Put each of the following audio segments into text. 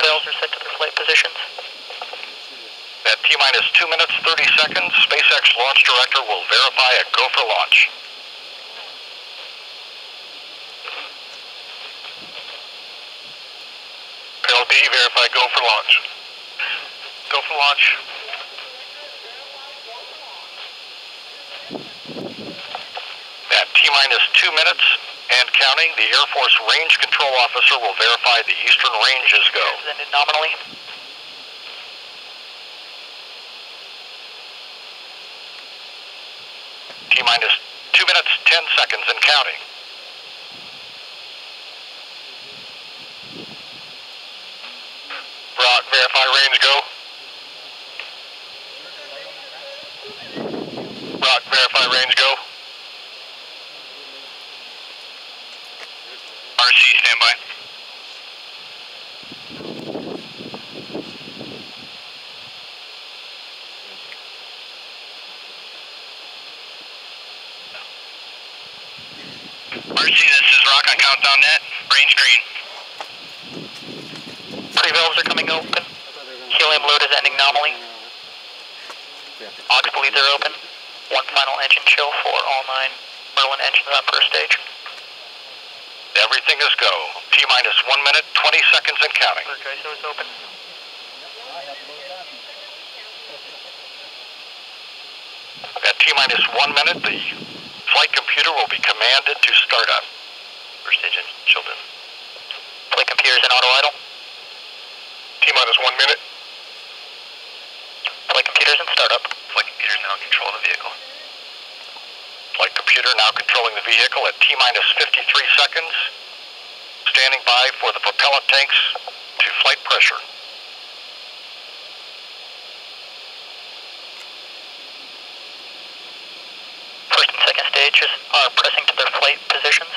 Bells are set to their flight positions. At T minus 2 minutes 30 seconds, SpaceX launch director will verify a go for launch. PLD, verify go for launch. Go for launch. At T minus 2 minutes and counting, the Air Force Range Control Officer will verify the eastern ranges go. Nominally. T minus 2 minutes 10 seconds and counting. Rock, verify range go. Rock, verify range go. RC, standby. RC, this is Rock on Countdown Net. Range green. Three valves are coming open. Helium load is ending nominally. Aux bleeds are open. One final engine chill for all nine Merlin engines on first stage. Everything is go. T minus 1 minute, 20 seconds and counting. Energizer is open. At T minus 1 minute, the flight computer will be commanded to start up. First engine, children. Flight computers in auto idle. T minus 1 minute. Flight computers in startup. Flight computer now in control of the vehicle. Computer now controlling the vehicle at T minus 53 seconds. Standing by for the propellant tanks to flight pressure. First and second stages are pressing to their flight positions.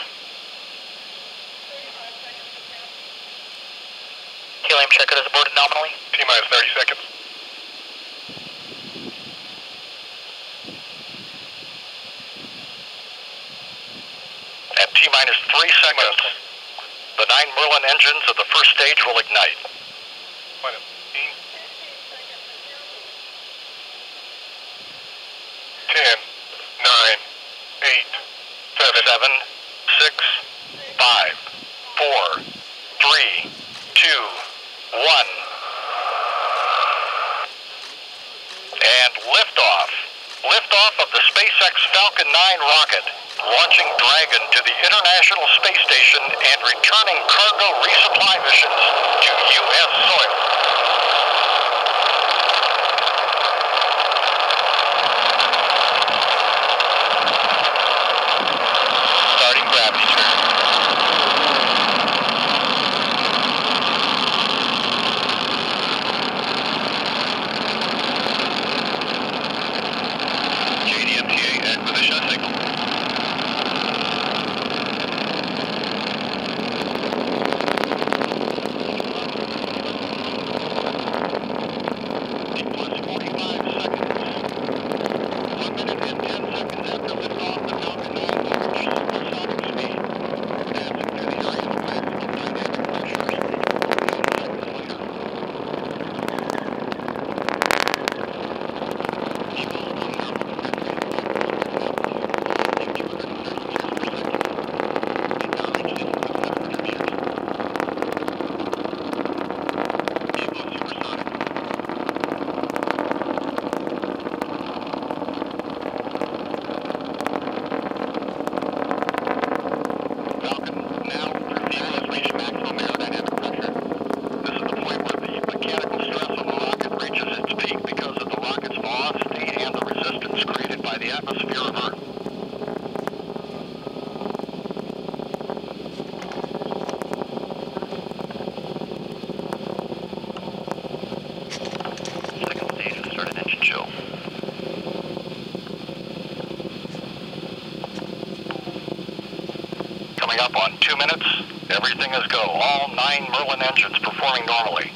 Helium checker is aborted nominally. T minus 30 seconds. At T minus 3 seconds, the nine Merlin engines of the first stage will ignite. Ten, nine, eight, seven, seven, six, five, four, three, two, one. And liftoff. Liftoff of the SpaceX Falcon 9 rocket, launching Dragon to the International Space Station and returning cargo resupply missions to U.S. soil. Starting gravity turn. JDMTA acquisition signal. T plus 45 seconds. One minute and 10 seconds after liftoff, the Falcon 9 will reach supersonic speed, passing through the area of maximum dynamic pressure. Falcon now through fuel has reached maximum aerodynamic pressure. This is the point where the mechanical stress on the rocket reaches its peak because of the rocket's velocity and the resistance created by the atmosphere of Earth. Second stage will start an engine chill. Coming up on two minutes, everything is go. All nine Merlin engines performing normally.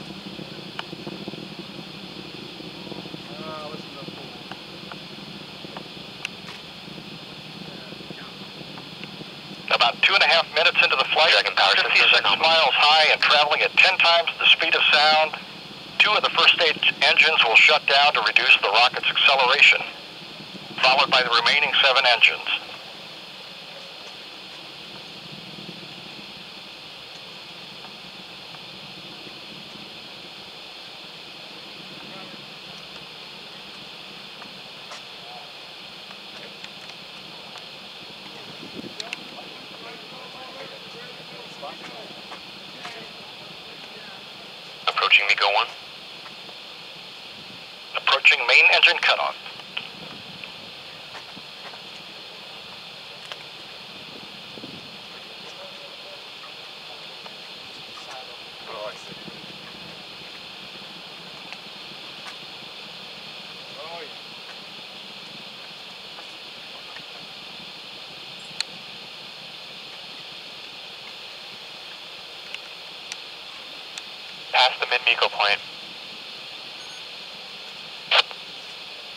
About two and a half minutes into the flight, Dragon power 56 systems are miles high and traveling at 10 times the speed of sound. Two of the first stage engines will shut down to reduce the rocket's acceleration, followed by the remaining seven engines. Approaching MECO 1. Approaching main engine cutoff. The mid-MECO point.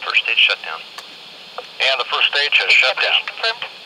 First stage shutdown. And the first stage has shut down. Confirmed.